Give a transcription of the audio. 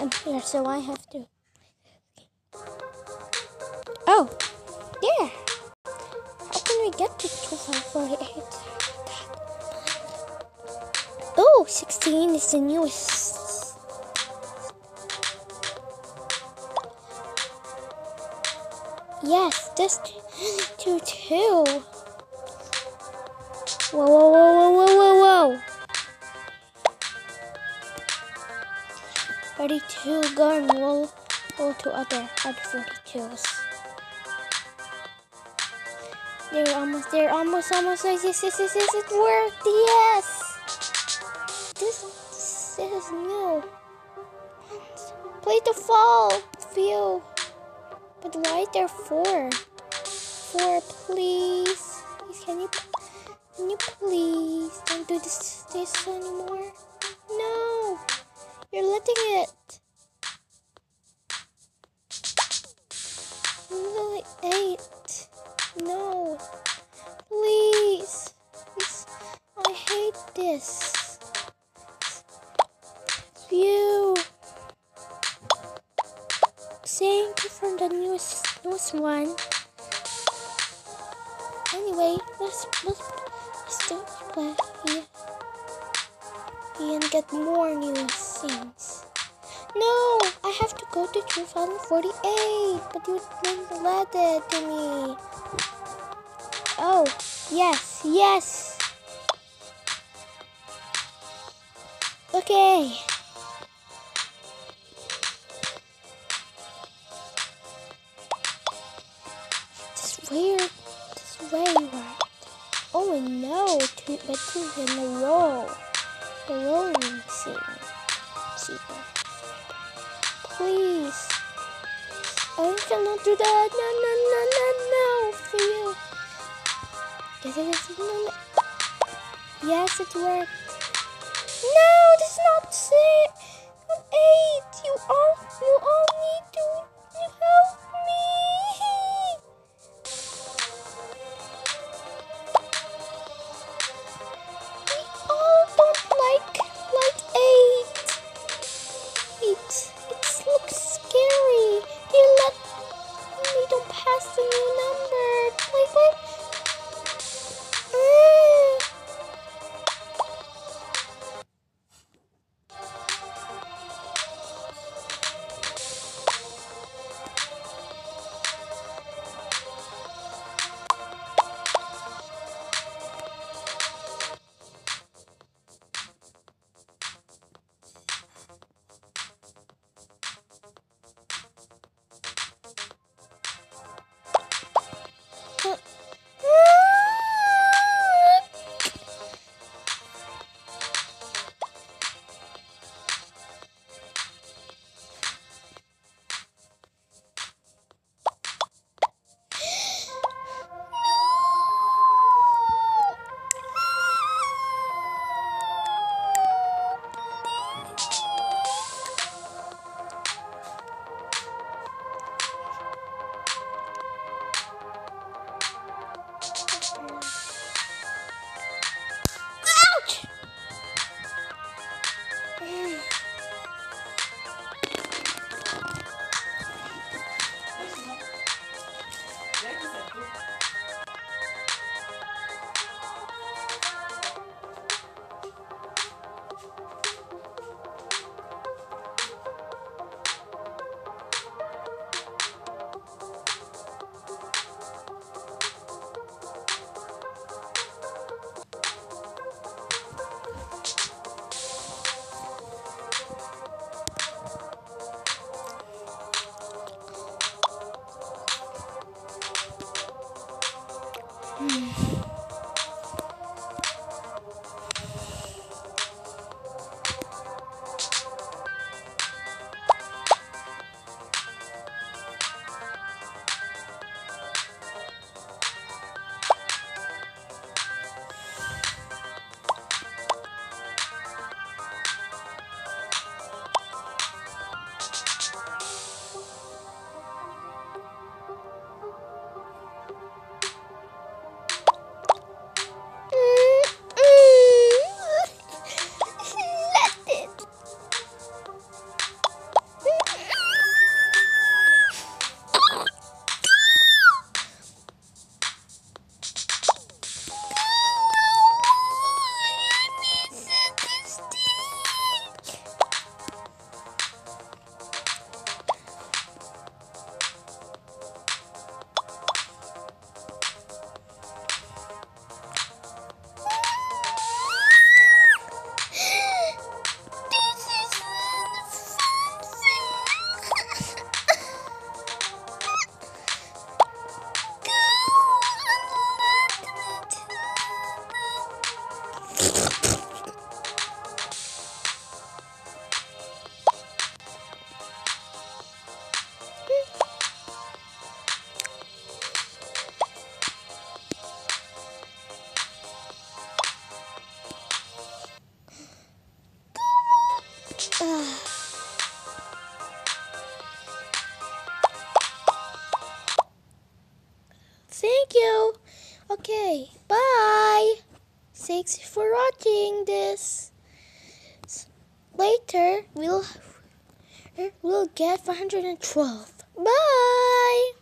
I'm here, so I have to. Oh, there. How can we get to 248? Oh, 16 is the newest. Yes, just two two. Whoa, whoa, whoa, 32 gun will go to other other 42s. They're almost there, almost, almost. Yes, yes, yes, yes, yes, it worked. Yes. This, this is new. Play the fall. Feel. But why there four? Four, please. Please, Can you, can you please don't do this, this anymore? No. You're letting it. Hate this. Phew. Thank you for the newest newest one. Anyway, let's let's do play here and get more new things. No, I have to go to 2048, but you didn't let it to me. Oh, yes, yes. Okay. This weird, this way right. Oh no, two, but two in a row. The rolling scene. See Please. I cannot do that. No, no, no, no, no. For you. Yes, yes, no, no. Yes, it worked. No, this is not. Not eight. You all, you all need to help me. We all don't like like eight. Eight. It looks scary. They let me don't pass the new number. Like what? 嗯 Thank you. Okay, bye. Thanks for watching this. Later, we'll we'll get 512. Bye.